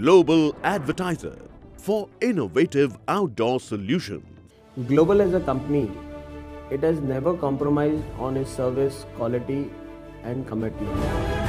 global advertiser for innovative outdoor solutions. Global as a company, it has never compromised on its service quality and commitment.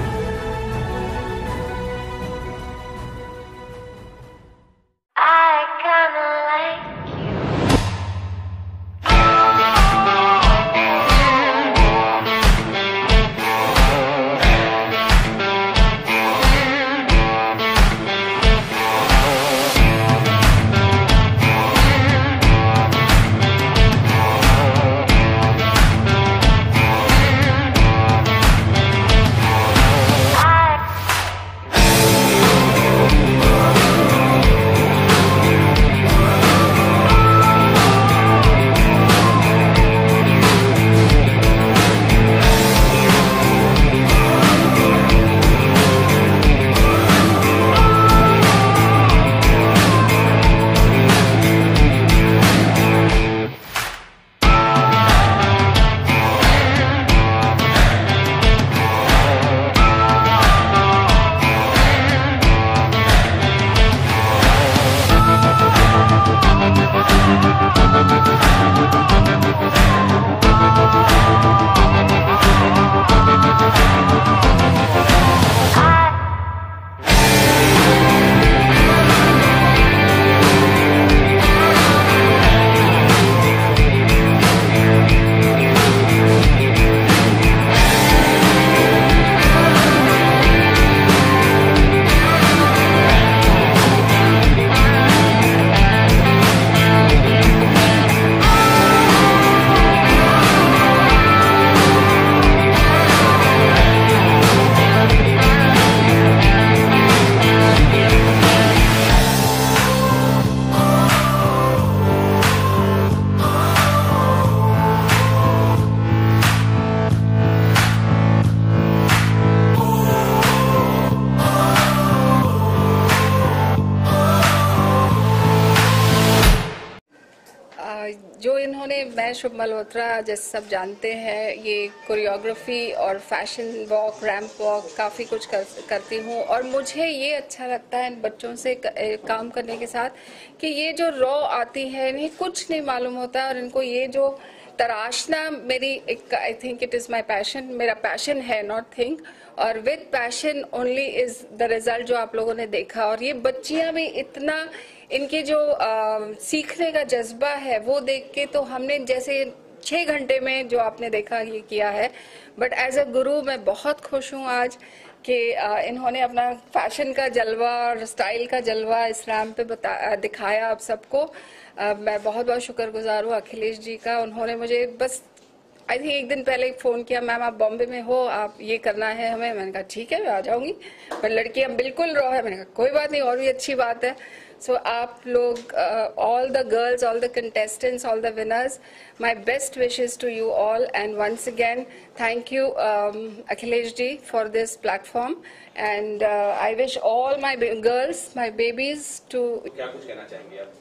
मैं शुभ मल्होत्रा जैसे सब जानते हैं ये choreography और फ़ैशन वॉक रैम्प वॉक काफ़ी कुछ कर, करती हूँ और मुझे ये अच्छा लगता है इन बच्चों से काम करने के साथ कि ये जो रॉ आती है इन्हें कुछ नहीं मालूम होता और इनको ये जो तराशना मेरी एक I think it is my passion मेरा पैशन है नॉट थिंक और with passion only is the result जो आप लोगों ने देखा। और ये बच्चियाँ भी इतना इनके जो अ, सीखने का जज्बा है वो देख के तो हमने जैसे छः घंटे में जो आपने देखा ये किया है। बट एज अ गुरु मैं बहुत खुश हूँ आज कि इन्होंने अपना फ़ैशन का जलवा और स्टाइल का जलवा इस रैम पे बता दिखाया आप सबको। मैं बहुत बहुत शुक्रगुजार हूँ अखिलेश जी का। उन्होंने मुझे बस आई थिंक एक दिन पहले फ़ोन किया मैम आप बॉम्बे में हो आप ये करना है हमें. मैंने कहा ठीक है मैं आ जाऊँगी। पर लड़की लड़कियाँ बिल्कुल रो है। मैंने कहा कोई बात नहीं और भी अच्छी बात है। सो so, आप लोग all the girls all the contestants all the winners my best wishes to you all and once again thank you Akhilesh ji for this platform and I wish all my girls my babies to क्या कुछ कहना चाहेंगे आप?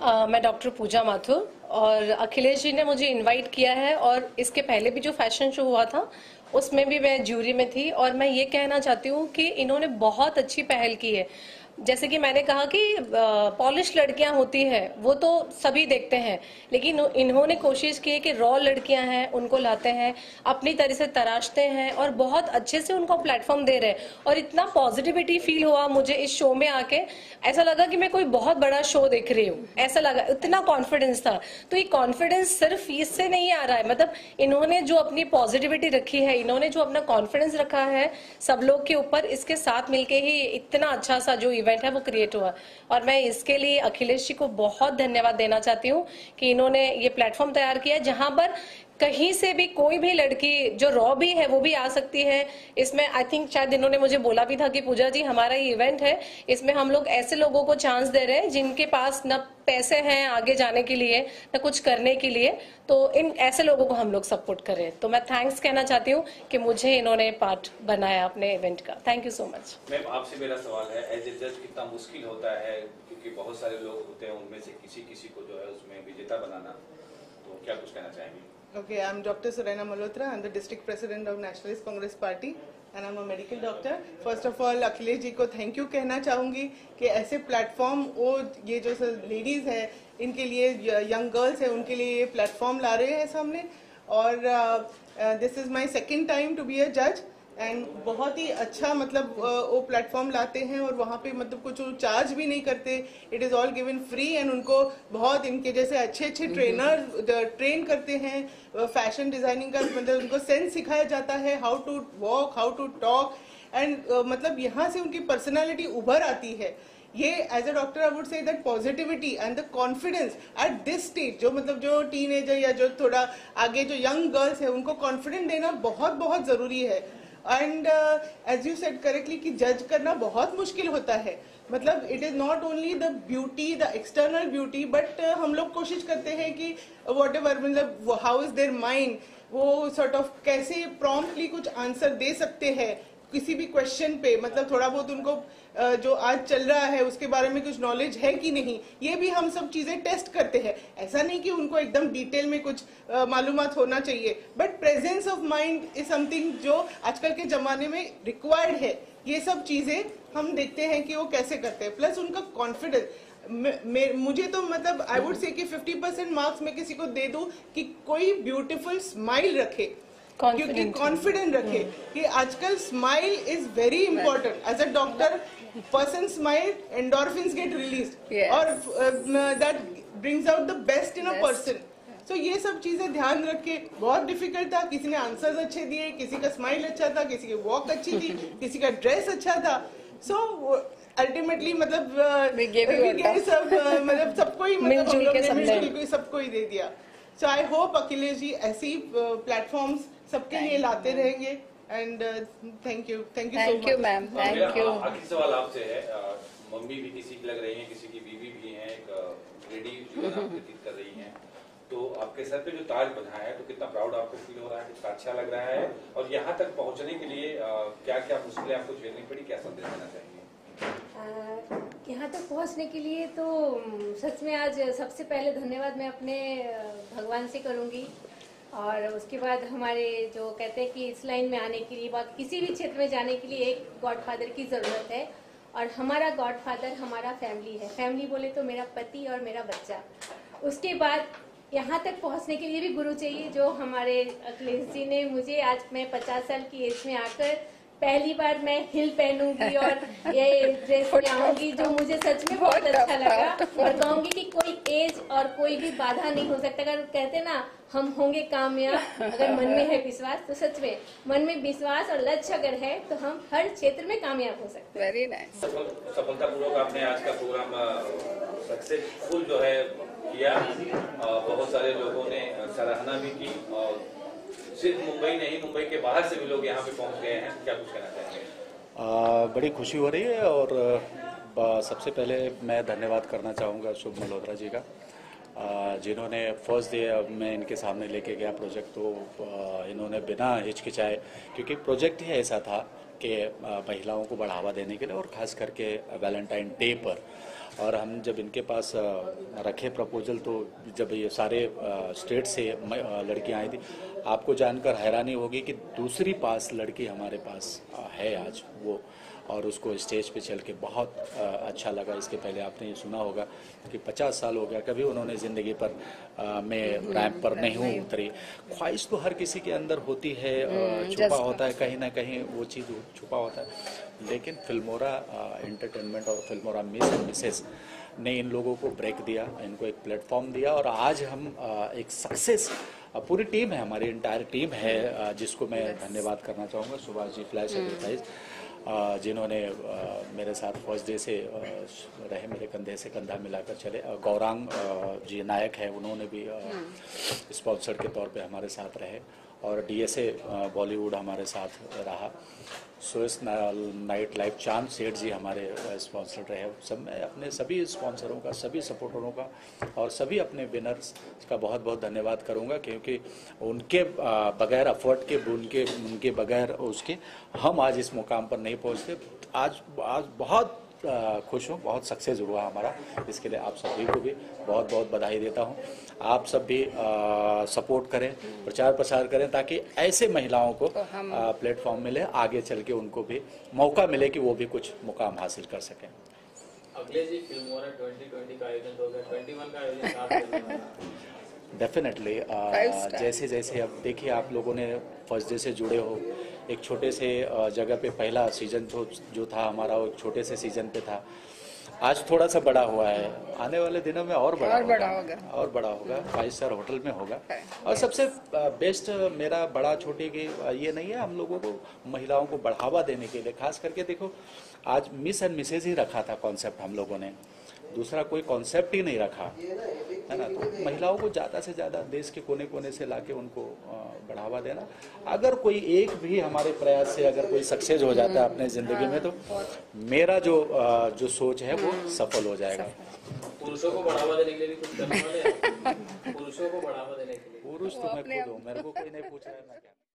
मैं doctor पूजा माथुर और अखिलेश जी ने मुझे invite किया है और इसके पहले भी जो फ़ैशन शो हुआ था, उसमें भी मैं ज्यूरी में थी और मैं ये कहना चाहती हूँ कि इन्होंने बहुत अच्छी पहल की है। जैसे कि मैंने कहा कि पॉलिश लड़कियाँ होती है, वो तो सभी देखते हैं। लेकिन इन्होंने कोशिश की है कि रॉ लड़कियाँ हैं, उनको लाते हैं, अपनी तरह से तराशते हैं और बहुत अच्छे से उनको प्लेटफॉर्म दे रहे हैं। और इतना पॉजिटिविटी फील हुआ मुझे इस शो में आके। ऐसा लगा कि मैं कोई बहुत बड़ा शो देख रही हूँ। ऐसा लगा, इतना कॉन्फिडेंस था। तो ये कॉन्फिडेंस सिर्फ़ इससे नहीं आ रहा है। मतलब इन्होंने जो अपनी पॉजिटिविटी रखी है, इन्होंने जो अपना कॉन्फिडेंस रखा है, सब लोग के ऊपर, इसके साथ मिलके ही इतना अच्छा सा जो इवेंट है, वो क्रिएट हुआ। और मैं इसके लिए अखिलेश जी को बहुत धन्यवाद देना चाहती हूँ कि इन्होंने ये प्लेटफॉर्म तैयार किया जहाँ पर कहीं से भी कोई भी लड़की, जो रॉ भी है, वो भी आ सकती है। इसमें आई थिंक शायद इन्होंने मुझे बोला भी था कि पूजा जी, हमारा ये इवेंट है। इसमें हम लोग ऐसे लोगों को चांस दे रहे हैं, जिनके पास न पैसे हैं आगे जाने के लिए, न कुछ करने के लिए। तो इन ऐसे लोगों को हम लोग सपोर्ट करें तो मैं थैंक्स कहना चाहती हूँ कि मुझे इन्होंने पार्ट बनाया अपने इवेंट का। Thank you so much ma'am आपसे मेरा सवाल है एज ए जज कितना मुश्किल होता है? क्योंकि बहुत सारे लोग होते हैं, उनमें से किसी किसी को जो है उसमें विजेता बनाना। तो क्या कुछ कहना चाहेंगे? Okay, I'm Dr. Surena Malhotra. I'm the district president of Nationalist Congress Party. I am a medical doctor first of all Akhilesh ji को थैंक यू कहना चाहूँगी कि ऐसे प्लेटफॉर्म वो ये जो लेडीज़ है इनके लिए यंग गर्ल्स है उनके लिए ये प्लेटफॉर्म ला रहे हैं सामने और this is my second time to be a जज एंड बहुत ही अच्छा मतलब वो प्लेटफॉर्म लाते हैं और वहाँ पे मतलब कुछ चार्ज भी नहीं करते। It is all given free and उनको बहुत इनके जैसे अच्छे अच्छे ट्रेनर ट्रेन करते हैं। फ़ैशन डिज़ाइनिंग का मतलब उनको सेंस सिखाया जाता है how to walk how to talk and मतलब यहाँ से उनकी पर्सनैलिटी उभर आती है। ये as a doctor I would say that positivity and the confidence at this stage जो मतलब जो टीनेजर या जो थोड़ा आगे जो यंग गर्ल्स है उनको कॉन्फिडेंट देना बहुत बहुत ज़रूरी है। And as you said correctly कि जज करना बहुत मुश्किल होता है। मतलब it is not only the beauty the external beauty but हम लोग कोशिश करते हैं कि वॉट एवर मतलब हाउ इज़ देयर माइंड वो सॉर्ट ऑफ़ कैसे प्रॉम्प्टली कुछ आंसर दे सकते हैं। किसी भी क्वेश्चन पे मतलब थोड़ा बहुत उनको जो आज चल रहा है, उसके बारे में कुछ नॉलेज है कि नहीं, ये भी हम सब चीज़ें टेस्ट करते हैं। ऐसा नहीं कि उनको एकदम डिटेल में कुछ मालूम होना चाहिए। But presence of mind is something जो आजकल के जमाने में रिक्वायर्ड है। ये सब चीज़ें हम देखते हैं कि वो कैसे करते हैं। प्लस उनका कॉन्फिडेंस मुझे तो मतलब आई वुड से कि 50 परसेंट मार्क्स मैं किसी को दे दूँ कि कोई ब्यूटीफुल स्माइल रखे। क्योंकि कॉन्फिडेंट रखे कि आजकल smile is very important as a doctor person smile endorphins get release और that brings out the best in a person so ये सब चीज़ें ध्यान रख। के बहुत डिफ़िकल्ट था। किसी ने आंसर्स अच्छे दिए किसी का स्माइल अच्छा था किसी की वॉक अच्छी थी किसी का ड्रेस अच्छा था। सो अल्टीमेटली मतलब uh, सब uh, मतलब सबको ही मतलब सबको ही दे दिया। सो आई होप अखिलेश जी ऐसी प्लेटफॉर्म्स सबके लिए लाते रहेंगे and thank you thank you thank you ma'am thank you आखिरी सवाल आपसे है? मम्मी भी किसी की लग रही है किसी की बीवी भी है एक लेडी जीवन व्यतीत कर रही हैं। तो आपके सर पे जो ताज बना है तो कितना प्राउड आपको फील हो रहा है कितना अच्छा लग रहा है? और यहाँ तक पहुँचने के लिए क्या क्या मुश्किलें आपको झेलनी पड़ी? क्या संदेश देना चाहिए यहाँ तक पहुँचने के लिए तो सच में आज सबसे पहले धन्यवाद मैं अपने भगवान से करूँगी। और उसके बाद हमारे जो कहते हैं कि इस लाइन में आने के लिए, बाकी किसी भी क्षेत्र में जाने के लिए एक गॉड फादर की ज़रूरत है। और हमारा गॉड फादर हमारा फैमिली है। फैमिली बोले तो मेरा पति और मेरा बच्चा। उसके बाद यहाँ तक पहुँचने के लिए भी गुरु चाहिए, जो हमारे अखिलेश जी ने मुझे आज, मैं पचास साल की एज में आकर पहली बार मैं हिल पहनूँगी और ये ड्रेस आऊँगी जो मुझे सच में बहुत अच्छा लगा। और कहूँगी कि कोई एज और कोई भी बाधा नहीं हो सकता। अगर कहते ना हम होंगे कामयाब अगर मन में है विश्वास तो सच में मन में विश्वास और लक्ष्य अगर है तो हम हर क्षेत्र में कामयाब हो सकते हैं। वेरी नाइस सफल सफलतापूर्वक आपने आज का प्रोग्राम सक्सेसफुल जो है किया। बहुत सारे लोगों ने सराहना भी की और सिर्फ़ मुंबई नहीं मुंबई के बाहर से भी लोग यहाँ पे पहुँच गए हैं। क्या कुछ कहना चाहेंगे? बड़ी खुशी हो रही है और आ, सबसे पहले मैं धन्यवाद करना चाहूँगा शुभ मल्होत्रा जी का। जिन्होंने फ़र्स्ट डे मैं इनके सामने लेके गया प्रोजेक्ट तो इन्होंने बिना हिचकिचाए क्योंकि प्रोजेक्ट ही ऐसा था कि महिलाओं को बढ़ावा देने के लिए और खास करके वैलेंटाइन डे पर। और हम जब इनके पास रखे प्रपोजल तो जब ये सारे स्टेट से लड़कियाँ आई थी, आपको जानकर हैरानी होगी कि दूसरी पास लड़की हमारे पास है आज, वो और उसको स्टेज पे चल के बहुत अच्छा लगा। इसके पहले आपने ये सुना होगा कि 50 साल हो गया कभी उन्होंने ज़िंदगी पर में रैंप पर नहीं हूँ उतरी। ख्वाहिश तो हर किसी के अंदर होती है छुपा होता है कहीं ना कहीं वो चीज़ छुपा होता है। लेकिन फिल्मोरा एंटरटेनमेंट और फिल्मोरा मिस एंड मिसेस ने इन लोगों को ब्रेक दिया इनको एक प्लेटफॉर्म दिया और आज हम एक सक्सेस पूरी टीम है हमारी इंटायर टीम है जिसको मैं धन्यवाद करना चाहूँगा सुभाष जी फ्लैश एडवर्टाइज जिन्होंने मेरे साथ फ़र्स्ट डे से रहे मेरे कंधे से कंधा मिलाकर चले। गौरांग जी नायक है उन्होंने भी स्पॉन्सर के तौर पे हमारे साथ रहे। और डीएसए बॉलीवुड हमारे साथ रहा। सुएस नाइट लाइफ चाँद सेठ जी हमारे स्पॉन्सर रहे सब, मैं अपने सभी स्पॉन्सरों का, सभी सपोर्टरों का और सभी अपने विनर्स का बहुत बहुत धन्यवाद करूँगा क्योंकि उनके बगैर अफर्ट के, उनके उनके बगैर उसके हम आज इस मुकाम पर नहीं पहुँचते। आज आज बहुत खुश हूँ। बहुत सक्सेस हुआ हमारा। इसके लिए आप सभी को भी बहुत बहुत बधाई देता हूँ। आप सब भी सपोर्ट करें प्रचार प्रसार करें ताकि ऐसे महिलाओं को प्लेटफॉर्म मिले आगे चल के उनको भी मौका मिले कि वो भी कुछ मुकाम हासिल कर सकें। अगले जी फ़िल्म हो रहा है ट्वेंटी ट्वेंटी का आयोजन तो होगा ट्वेंटी वन का आयोजन डेफिनेटली star. जैसे जैसे अब देखिए आप लोगों ने फ़र्स्ट डे से जुड़े हो एक छोटे से जगह पे पहला सीज़न जो जो था हमारा वो एक छोटे से सीज़न पे था। आज थोड़ा सा बड़ा हुआ है। आने वाले दिनों में और बड़ा और बड़ा होगा। होगा। और बड़ा होगा। फाइव स्टार होटल में होगा। और सबसे बेस्ट मेरा बड़ा छोटे की ये नहीं है हम लोगों को महिलाओं को बढ़ावा देने के लिए। खास करके देखो आज मिस एंड मिसेज ही रखा था कॉन्सेप्ट हम लोगों ने। दूसरा कोई कॉन्सेप्ट ही नहीं रखा। है ना तो महिलाओं को ज़्यादा से ज़्यादा देश के कोने कोने से लाके उनको बढ़ावा देना। अगर कोई एक भी हमारे प्रयास से अगर कोई सक्सेस हो जाता है अपने ज़िंदगी में तो मेरा जो जो सोच है वो सफल हो जाएगा। पुरुषों को बढ़ावा देने के लिए भी कुछ करने पुरुषों को बढ़ावा देने के लिए। पुरुष तो मैं खुद हूँ मेरे को कोई नहीं पूछ रहा है मैं क्या